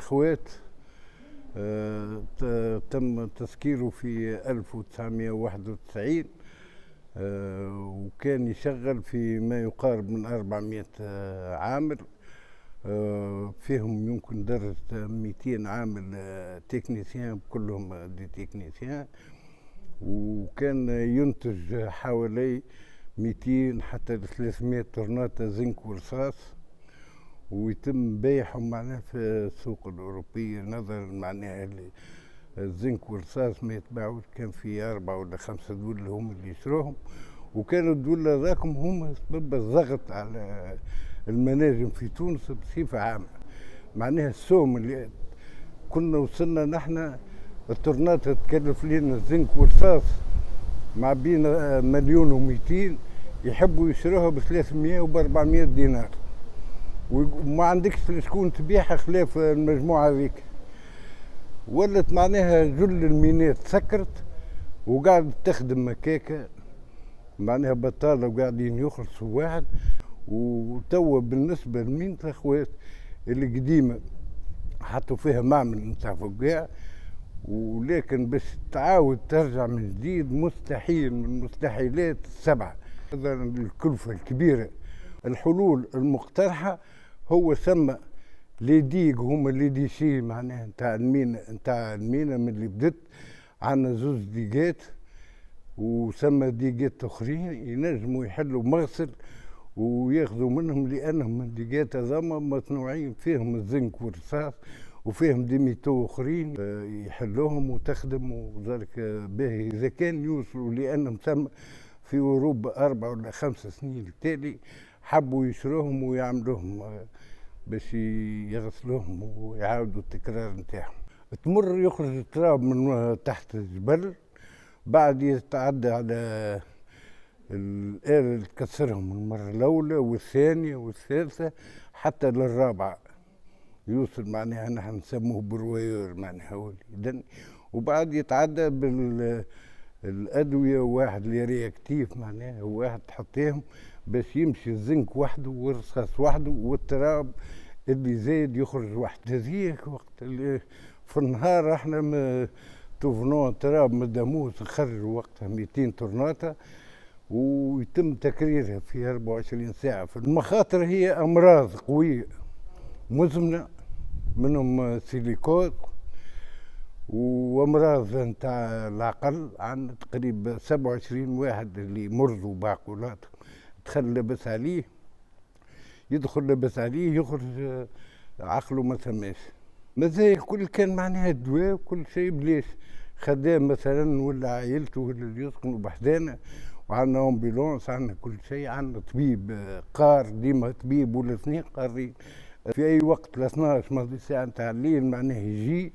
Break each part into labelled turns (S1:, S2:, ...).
S1: اخوات آه، تم تسكيره في 1991 آه، وكان يشغل في ما يقارب من 400 آه، عامل فيهم يمكن درجة 200 عامل تكنيسيان كلهم دي تكنيسيان وكان ينتج حوالي 200 حتى 300 طرنات زنك ورصاص. ويتم بيعهم معناها في السوق الأوروبية نظرا معناها الزنك والرصاص ما يتباعوش كان في أربعة ولا خمسة دول هم اللي يشروهم وكانوا الدول هذاكم هم سبب الضغط على المناجم في تونس بصفة عامة. معناها السوم اللي كنا وصلنا نحن التورنات تكلف لنا الزنك والرصاص مع بين مليون ومئتين يحبوا يشروها ب 300 وب 400 دينار. وما عندكش شكون تبيعها خلاف المجموعة هذيك. ولت معناها جل المينات سكرت وقاعد تخدم مكاكة معناها بطالة وقاعدين يخلصوا واحد. وتوا بالنسبة لمين اخوات اللي قديمة حطوا فيها معمل نتاع فقاع. ولكن باش تعاود ترجع من جديد مستحيل من المستحيلات السبعة هذا الكلفة الكبيرة. الحلول المقترحة هو ثم les digues هما les déchets معناها نتاع المينا نتاع المينا من اللي بدت. عندنا زوز ديقات وثم ديقات أخرين ينجموا يحلوا مغسل وياخذوا منهم لأنهم الديقات هذوما مصنوعين فيهم الزنك والرصاص وفيهم des métaux أخرين آه، يحلوهم وتخدم وذلك باهي. إذا كان يوصلوا لأنهم ثم في أوروبا أربع ولا خمس سنين التالي حبوا يشروهم ويعملوهم باش يغسلوهم ويعاودوا التكرار نتاعهم. تمر يخرج التراب من تحت الجبل بعد يتعدى على الآلة اللي تكسرهم المرة الأولى والثانية والثالثة حتى للرابعة. يوصل معناها نحن نسموه بروايور معناها وبعد يتعدى بالأدوية واحد اللي رياكتيف معناها واحد تحطيهم باش يمشي الزنك وحده والرصاص وحده والتراب اللي زايد يخرج وحده هذيك وقت اللي في النهار إحنا ما توفنون تراب من داموس نخرجوا وقتها 200 طرناطة ويتم تكريرها في 24 ساعة. في المخاطر هي أمراض قوية مزمنة منهم silicose وأمراض نتاع العقل. عندنا تقريبا 27 واحد اللي مرضوا بعقولات دخل لبس عليه يدخل لبس عليه يخرج آه، عقله ما ثماش مازال الكل كان معناها دواء وكل شيء بلاش خدام مثلا ولا عائلته ولا اللي يسكنوا بحدانا وعندنا ambulance عندنا كل شيء عندنا طبيب آه، قار ديما طبيب ولا اثنين قارين. في أي وقت ل 12 ماضي ساعة نتاع الليل معناه يجي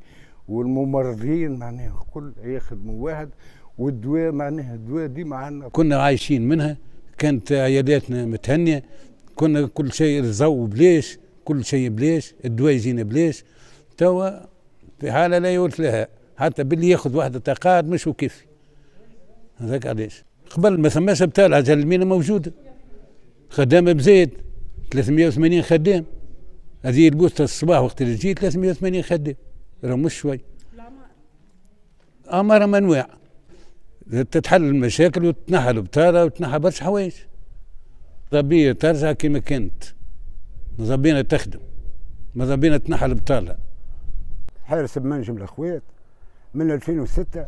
S1: والممرضين معناها كل يخدموا واحد والدواء معناها الدواء ديما عندنا.
S2: كنا عايشين منها كانت عياداتنا متهنية. كنا كل شيء رزو بليش كل شيء بليش الدواء يجينا بليش. توا في حالة لا يورث لها. حتى باللي ياخذ واحدة تقاعد مش وكيفي هذاك علاش؟ قبل ما ثماش بتاع العجل المينا موجودة. خدامة بزيد 380 خدام. هذه البوسطة الصباح وقت اللي تجي 380 خدام. راه مش شوي. أمر أنواع تتحل المشاكل وتنحى البطالة وتنحى برشا حوايج. ضبية ترجع كما كانت. ماذا بينا تخدم. ماذا بينا تنحى البطالة
S3: حارس بمنجم الأخوات من 2006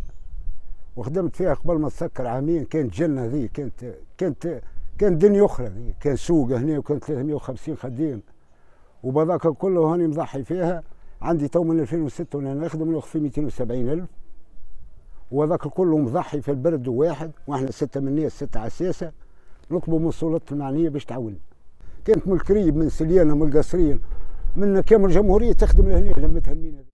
S3: وخدمت فيها قبل ما تسكر عامين كانت جنه ذي كانت كانت كانت دنيا أخرى ذي كان سوق هنا وكان 350 خدام وبذاك كله هاني مضحي فيها. عندي تو من 2006 وأنا نخدم ناخذ في 270 ألف. وذاك كله مضحي في البرد واحد وإحنا ستة من الناس ستة عساسة نطلبوا من السلطات المعنية باش تعاون كانت من القريب من سليانة من القصرين من كامل الجمهورية تخدم لهنا لمتها المينا.